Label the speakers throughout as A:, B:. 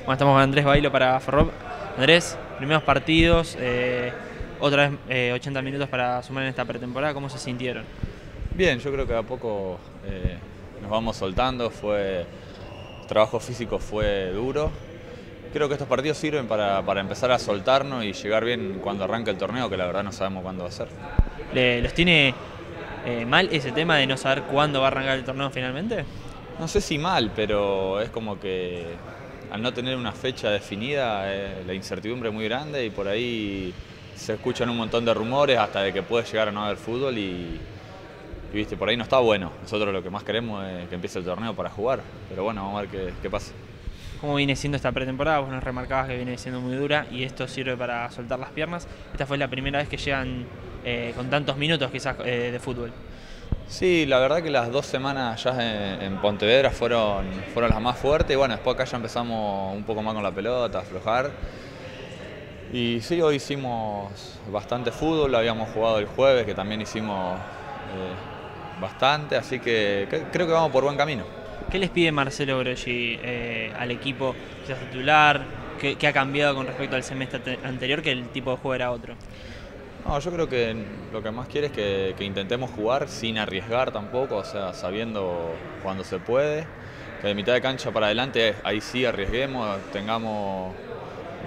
A: Bueno, estamos con Andrés Bailo para Ferrop. Andrés, primeros partidos, eh, otra vez 80 eh, minutos para sumar en esta pretemporada, ¿cómo se sintieron?
B: Bien, yo creo que a poco eh, nos vamos soltando, fue trabajo físico fue duro. Creo que estos partidos sirven para, empezar a soltarnos y llegar bien cuando arranque el torneo, que la verdad no sabemos cuándo va a ser.
A: ¿Los tiene mal ese tema de no saber cuándo va a arrancar el torneo finalmente?
B: No sé si mal, pero es como que al no tener una fecha definida, eh, la incertidumbre es muy grande y por ahí se escuchan un montón de rumores hasta de que puede llegar a no haber fútbol y, viste, por ahí no está bueno. Nosotros lo que más queremos es que empiece el torneo para jugar, pero bueno, vamos a ver qué, pasa.
A: ¿Cómo viene siendo esta pretemporada? Vos nos remarcabas que viene siendo muy dura y esto sirve para soltar las piernas. Esta fue la primera vez que llegan eh, con tantos minutos quizás eh, de fútbol.
B: Sí, la verdad que las dos semanas ya en, Pontevedra fueron, fueron las más fuertes y bueno, después acá ya empezamos un poco más con la pelota, a aflojar. Y sí, hoy hicimos bastante fútbol, habíamos jugado el jueves que también hicimos eh, bastante, así que creo que vamos por buen camino.
A: ¿Qué les pide Marcelo Groschi eh, al equipo, quizás titular? ¿Qué, ¿Qué ha cambiado con respecto al semestre anterior que el tipo de juego era otro?
B: No, yo creo que lo que más quiere es que, intentemos jugar sin arriesgar tampoco, o sea, sabiendo cuando se puede, que de mitad de cancha para adelante ahí sí arriesguemos, tengamos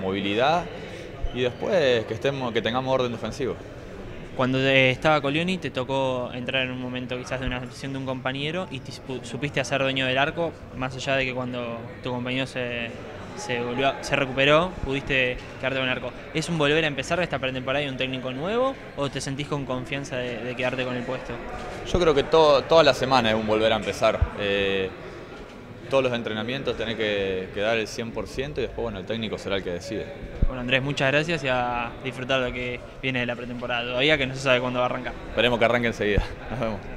B: movilidad y después que estemos, que tengamos orden defensivo.
A: Cuando estaba Colioni te tocó entrar en un momento quizás de una decisión de un compañero y supiste hacer dueño del arco, más allá de que cuando tu compañero se, se, volvió, se recuperó, pudiste quedarte con el arco. ¿Es un volver a empezar esta pretemporada y un técnico nuevo o te sentís con confianza de, quedarte con el puesto?
B: Yo creo que todo, toda la semana es un volver a empezar. Eh, todos los entrenamientos tenés que, que, dar el 100% y después bueno, el técnico será el que decide.
A: Bueno Andrés, muchas gracias y a disfrutar lo que viene de la pretemporada. Todavía que no se sabe cuándo va a arrancar.
B: Esperemos que arranque enseguida. Nos vemos.